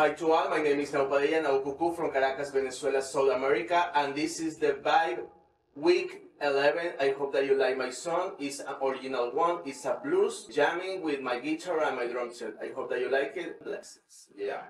Hi to all, my name is Naupadilla Naucucu from Caracas, Venezuela, South America, and this is the Vibe Week 11. I hope that you like my song. It's an original one. It's a blues jamming with my guitar and my drum set. I hope that you like it. Blessings. Yeah.